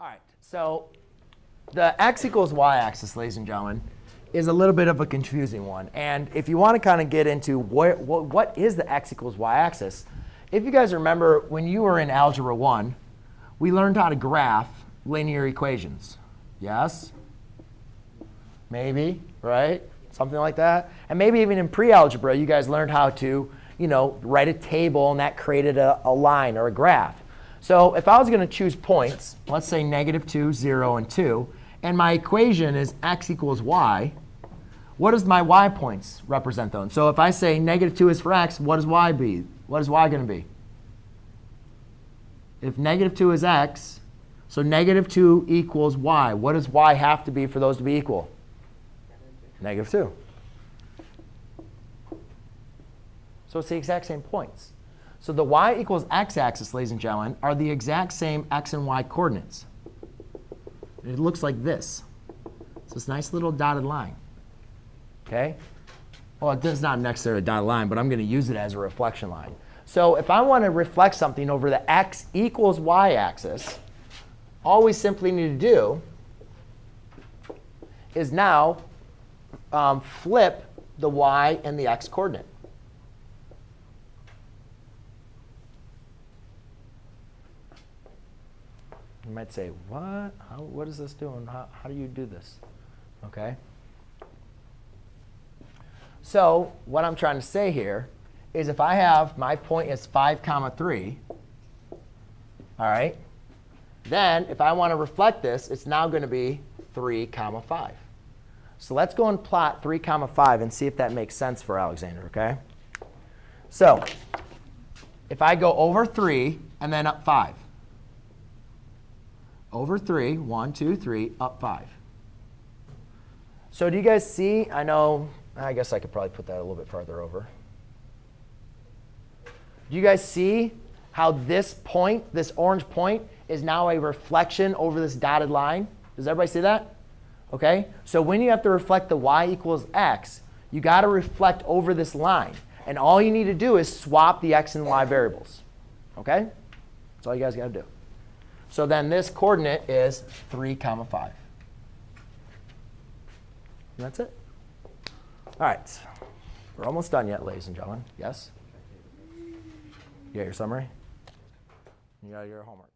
All right, so the x equals y-axis, ladies and gentlemen, is a little bit of a confusing one. And if you want to kind of get into what, what, what is the x equals y-axis, if you guys remember when you were in Algebra 1, we learned how to graph linear equations. Yes? Maybe, right? Something like that. And maybe even in pre-algebra, you guys learned how to you know, write a table, and that created a, a line or a graph. So if I was going to choose points, let's say negative 2, 0, and 2, and my equation is x equals y, what does my y points represent those? So if I say negative 2 is for x, what does y be? What is y going to be? If negative 2 is x, so negative 2 equals y, what does y have to be for those to be equal? Negative 2. So it's the exact same points. So the y equals x-axis, ladies and gentlemen, are the exact same x and y coordinates. It looks like this. So it's this nice little dotted line. OK? Well, it's not necessarily a dotted line, but I'm going to use it as a reflection line. So if I want to reflect something over the x equals y axis, all we simply need to do is now um, flip the y and the x coordinate. You might say, what? How, what is this doing? How, how do you do this? OK? So what I'm trying to say here is if I have my point is 5 comma 3, all right, then if I want to reflect this, it's now going to be 3 comma 5. So let's go and plot 3 comma 5 and see if that makes sense for Alexander, OK? So if I go over 3 and then up 5, over 3, 1, 2, 3, up 5. So do you guys see? I know, I guess I could probably put that a little bit farther over. Do you guys see how this point, this orange point, is now a reflection over this dotted line? Does everybody see that? OK? So when you have to reflect the y equals x, you got to reflect over this line. And all you need to do is swap the x and y variables. OK? That's all you guys got to do. So then this coordinate is 3 comma 5. And that's it. All right. We're almost done yet, ladies and gentlemen. Yes? You got your summary? You got your homework.